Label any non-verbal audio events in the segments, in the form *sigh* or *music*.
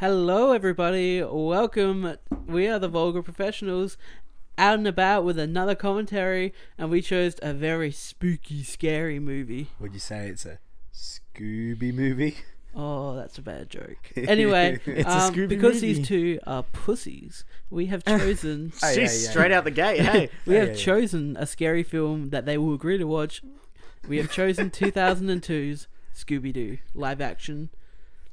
Hello, everybody. Welcome. We are the Vulgar Professionals, out and about with another commentary, and we chose a very spooky, scary movie. Would you say it's a Scooby movie? Oh, that's a bad joke. *laughs* Anyway, It's a um, Scooby because movie. these two are pussies, we have *laughs* chosen Hey, She's hey, hey. straight out the gate. Hey, *laughs* we Yeah, have yeah, yeah. chosen a scary film that they will agree to watch. We have chosen 2002's Scooby Doo live action.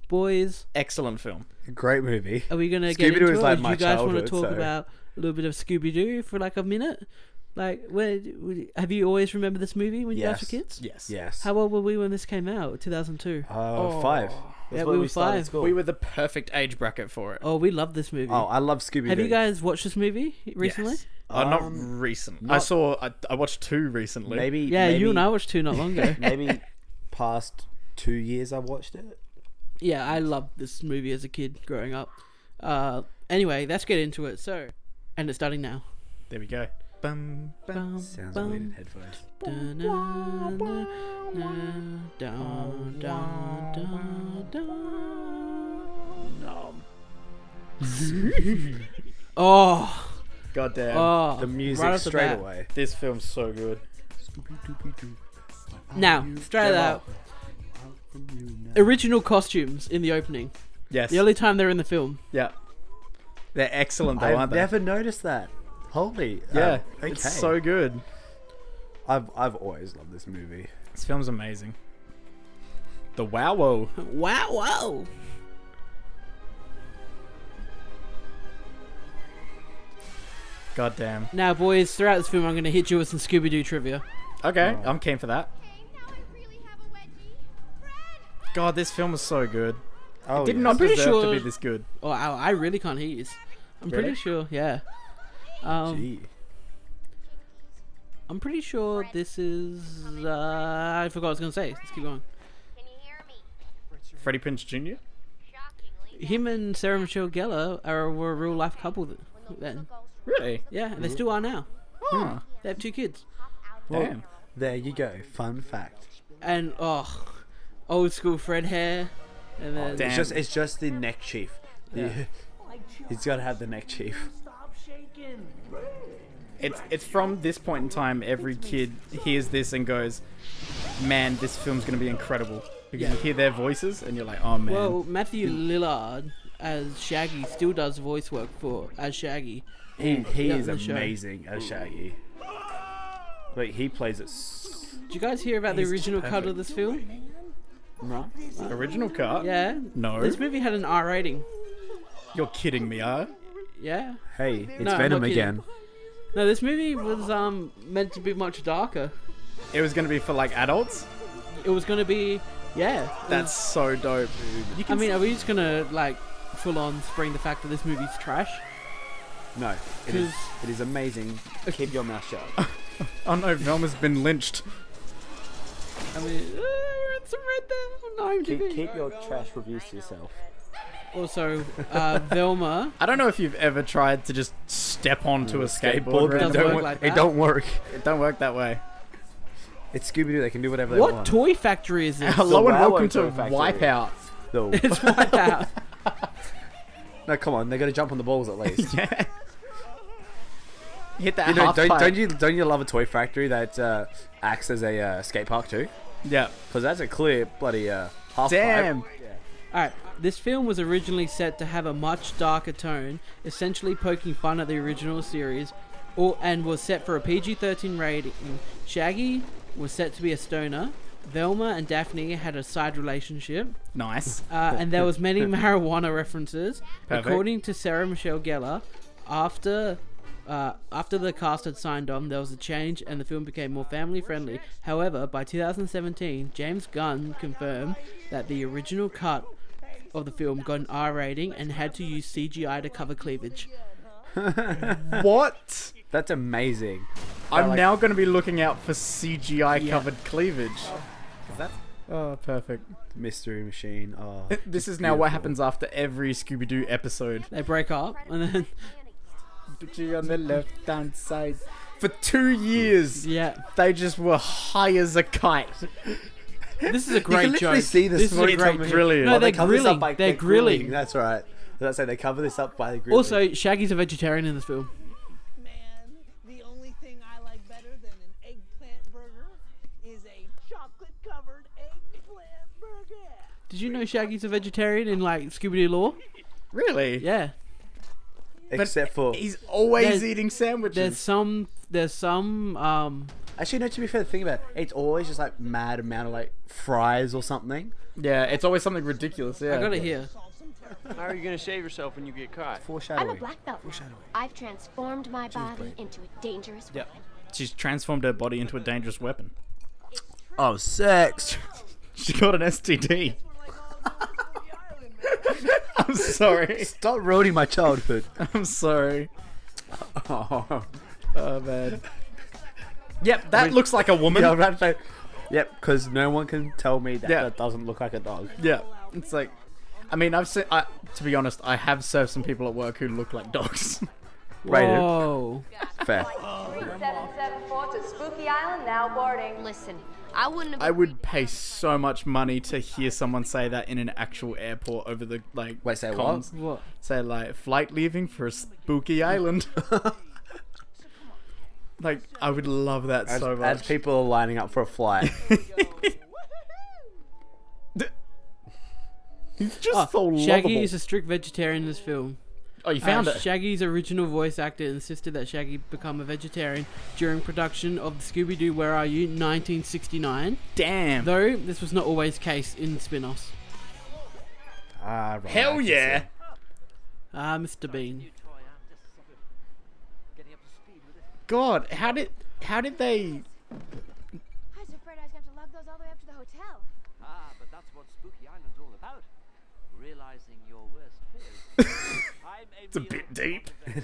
Boys, excellent film. Great movie. Are we gonna get Scooby-Doo into is it? like do my you guys want to talk so- about a little bit of Scooby Doo for like a minute? Like, where have you always remembered this movie when you guys were kids? Yes. Yes. How old were we when this came out? Two thousand two. Uh, Five. Yeah, That's we when were started five. school. We were the perfect age bracket for it. Oh, we love this movie. Oh, I love Scooby Doo. have you guys watched this movie recently? Yes. Uh, not Um, recent. I saw. I, I watched two recently. Maybe. Yeah, maybe, you and I watched two not long ago. *laughs* maybe past two years I watched it. Yeah, I loved this movie as a kid growing up. Uh, anyway, let's get into it. So, and it's starting now. There we go. Bum, bum. Bum, Sounds bum, weird in headphones. dun, dun, dun, dun, dun, dun, dun. Oh, God damn. oh, The music right off the straight away. This film's so good. Now, straight out. Original costumes in the opening. Yes. The only time they're in the film. yeah. They're excellent though, I've aren't they? never noticed that. Holy. yeah. um, okay. It's so good. I've I've always loved this movie. This film's amazing. The wow wow. Wow, wow. God damn. Now, boys, throughout this film, I'm going to hit you with some Scooby Doo trivia. Okay, Oh. I'm keen for that. God, this film is so good. Oh, Did yeah. not pretty deserve to sure- be this good. Oh, I, I really can't hear you. I'm pretty sure, yeah. Um, Gee. I'm pretty sure this is. Uh, I forgot what I was going to say. Let's keep going. Can you hear me? Freddie Prinze Jr. Him and Sarah Michelle Gellar are, were a real life couple th- when the then. Really? Yeah, and they still are now. Huh. They have two kids. pop Well, Damn. There you go. Fun fact. And, oh, old school Fred hair. And oh, then. Damn. It's just it's just the neck chief. Yeah. *laughs* He's got to have the neck chief. It's it's from this point in time, every kid hears this and goes, "Man, this film's gonna be incredible." Because Yeah. you hear their voices and you're like, "Oh man." Well, Matthew Lillard as Shaggy still does voice work for as Shaggy. He he is the show. amazing as Shaggy. Like he plays it. S- Did you guys hear about the He's original cut of this film? No. Original cut? Yeah. No. This movie had an R rating. You're kidding me, huh? Yeah. Hey, it's No, I'm Venom not kidding. again. No, this movie was um meant to be much darker. It was gonna be for like adults. It was gonna be, yeah. it That's so dope. You was- I can mean, are we just gonna like full on spring the fact that this movie's trash? No, it is. 'Cause- It is amazing. *laughs* Keep your mouth shut. *laughs* oh no, Velma's been lynched. I mean, uh, we're in some red there on IMDb. your trash reviews to yourself. Also, uh, *laughs* Velma. I don't know if you've ever tried to just step onto a skateboard. Skateboard, Doesn't it Red. don't work work. like it don't work. It don't work that way. It's Scooby Doo. They can do whatever they What want. What toy factory is this? *laughs* Hello and Wow welcome to Toy Factory. Wipeout. No. it's Wipeout. *laughs* no, come on. They got to jump on the balls at least. yeah. Hit that You know, half don't, pipe. don't you don't you love a toy factory that uh, acts as a uh, skate park too? Yeah. Because that's a clear bloody uh, half Damn. pipe. Alright, this film was originally set to have a much darker tone, essentially poking fun at the original series, or, and was set for a PG 13 rating. Shaggy was set to be a stoner. Velma and Daphne had a side relationship, Nice. uh, and there was many *laughs* marijuana references. Perfect. According to Sarah Michelle Gellar, after uh, after the cast had signed on, there was a change and the film became more family friendly. However, by 2017, James Gunn confirmed that the original cut of the film got an R rating and had to use CGI to cover cleavage. *laughs* what? That's amazing. I'm like- now going to be looking out for CGI Yeah. covered cleavage. Oh, perfect. Mystery Machine. Oh, This is now what happens after every Scooby Doo episode. They break up and then Picture on the left hand side. For two years, yeah, they just were high as a kite. this is a You can great literally joke. see the this is a smoke great coming It's brilliant. No, Oh, they're they cover this up grilling. by- They're grilling. That's right. Does that say they cover this up by the group? Also, Shaggy's a vegetarian in this film. Man, the only thing I like better than an eggplant burger is a chocolate covered eggplant burger. Did you know Shaggy's a vegetarian in like Scooby Doo lore? Really? Yeah. Except for He's always There's- eating sandwiches. There's some. There's some. Um. actually, no. To be fair, the thing about it, it's always just like mad amount of like fries or something. Yeah, it's always something ridiculous. Yeah. I got it here. How are you gonna save yourself when you get caught? I'm a Foreshadowing. black belt now. I've transformed my body into a dangerous Yep. weapon. She's transformed her body into a dangerous weapon. Oh, sex. *laughs* She got an STD. I'm sorry. *laughs* Stop ruining my childhood. I'm sorry. oh. *laughs* Oh man. Yep, that looks like a woman. Yeah, I'm about to say. Yep, because no one can tell me that Yeah. that doesn't look like a dog. Yeah, it's like, I mean, I've seen. I, to be honest, I have served some people at work who look like dogs. *laughs* Rated. Whoa. Fair. 774 to Spooky Island, now boarding. Listen, I wouldn't have. I would pay so much money to hear someone say that in an actual airport over the like. Wait, say what? comms. What? Say like flight leaving for a spooky island. *laughs* *laughs* like I would love that As, so as people are lining up for a flight. *laughs* He's just Oh, so Shaggy lovable. is a strict vegetarian in this film. Oh, you found Uh, it. Shaggy's original voice actor insisted that Shaggy become a vegetarian during production of the Scooby Doo Where Are You 1969, Damn. though this was not always the case in spin offs. ah, right, Hell yeah. see. Ah, Mr. Bean. God, how did how did they? I was afraid I was going to lug those all the way up to the hotel. Ah, but that's what Spooky Island's all about. Realizing your worst fears. *laughs* I'm It's a bit deep. *laughs*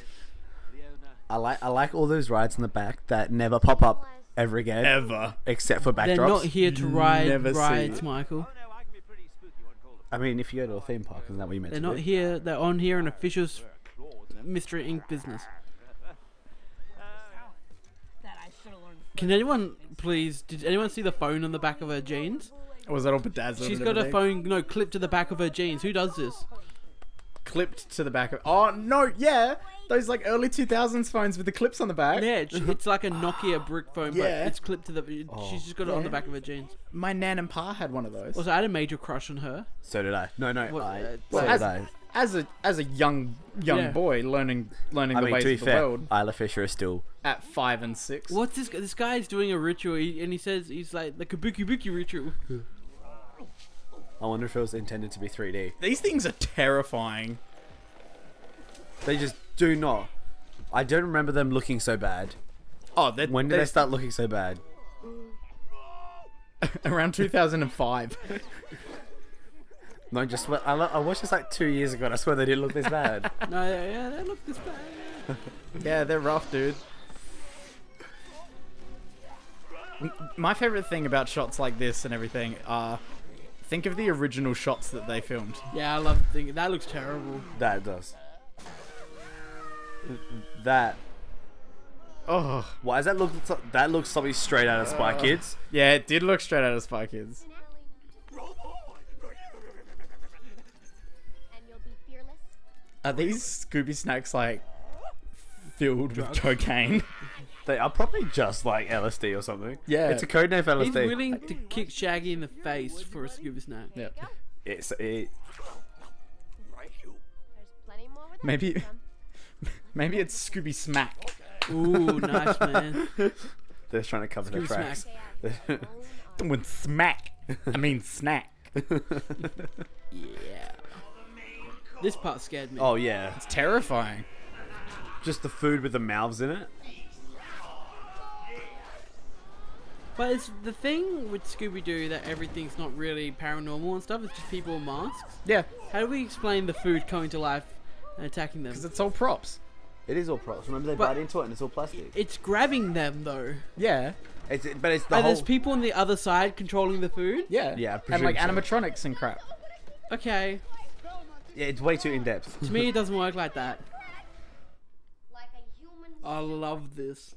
I like I like all those rides in the back that never pop up ever again, Ever. except for backdrops. They're not here to ride never see rides, it. Michael. Oh I can be pretty spooky one call I mean, if you go to a theme park, isn't that what you meant They're to not do? here. They're on here in official s- Mystery Inc. business. That I should have learned. Can anyone please? Did anyone see the phone on the back of her jeans? Was that all bedazzled? She's and got a everything? phone, no, clipped to the back of her jeans. Who does this? Clipped to the back of. Oh no, yeah, those like early two thousands phones with the clips on the back. Yeah, it's, it's like a Nokia brick phone, Yeah. but it's clipped to the. she's just got it on Yeah. the back of her jeans. My nan and pa had one of those. Also, I had a major crush on her. So did I. No, no, What, I. uh, so Well, did as, I. as a as a young young Yeah. boy learning learning I the mean, ways to be of the fair, world Isla Fisher is still. at five and six. What's this? guy- This guy's doing a ritual, he, and he says he's like the kabuki buki ritual. I wonder if it was intended to be 3D. These things are terrifying. They just do not. I don't remember them looking so bad. Oh, they're, When did they're start looking so bad? *laughs* around two thousand and five. No, just I, I watched this like two years ago. and I swear they didn't look this bad. *laughs* No, yeah, yeah, they look this bad. yeah, they're rough, dude. My favorite thing about shots like this and everything are think of the original shots that they filmed. Yeah, I love thinking that looks terrible. that does. That. Oh, Why does that look? That looks something straight out of Spy uh, Kids. yeah, it did look straight out of Spy Kids. And you'll be fearless. Are these Scooby snacks like filled with cocaine? *laughs* They are probably just like LSD or something. Yeah. it's a code name for He's willing to kick Shaggy in the face for a Scooby snack. yeah. It's it, There's plenty more where that Maybe- *laughs* Maybe it's Scooby Smack. Ooh, nice man. *laughs* they're just trying to cover their Scooby tracks. snack. *laughs* With smack. I mean snack. Yeah. This part scared me. oh yeah, It's terrifying. just the food with the mouths in it. But it's the thing with Scooby Doo that everything's not really paranormal and stuff. It's just people in masks. Yeah, How do we explain the food coming to life and attacking them? because it's all props. It is all props. Remember they But- bite into it and it's all plastic. It's grabbing them though. Yeah, It's but it's the and whole. there's people on the other side controlling the food. yeah, Yeah, I and like presume so. animatronics and crap. Okay, yeah, it's way too in depth. to me it doesn't work like that. Like a human I love this.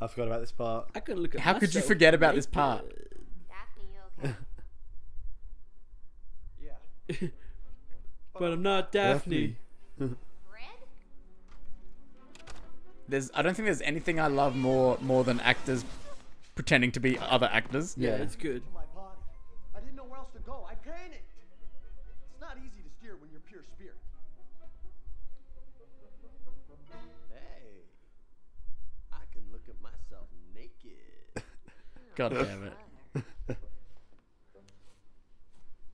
I forgot about this part. I could look at. How could you forget about this part? Daphne, you Yeah. But I'm not Daphne. Red? There's, I don't think there's anything I love more more than actors pretending to be other actors. Yeah, it's good. God *laughs* damn it.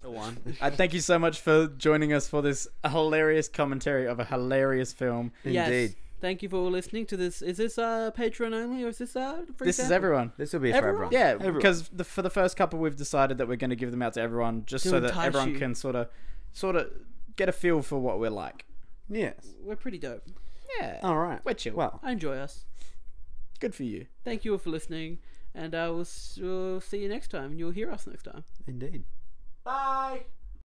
The one. Uh, thank you so much for joining us for this hilarious commentary of a hilarious film. Yes. Indeed. Thank you for listening to this. Is this uh Patreon only or is this uh free This is everyone. This will be for Everyone? everyone. Yeah, because the, for the first couple, we've decided that we're going to give them out to everyone, just To so that everyone you. can sort of, sort of get a feel for what we're like. Yes. We're pretty dope. Yeah, All right. we're chill. Well, I enjoy us. good for you. Thank you all for listening, and uh, we'll, we'll see you next time. and You'll hear us next time. indeed. Bye.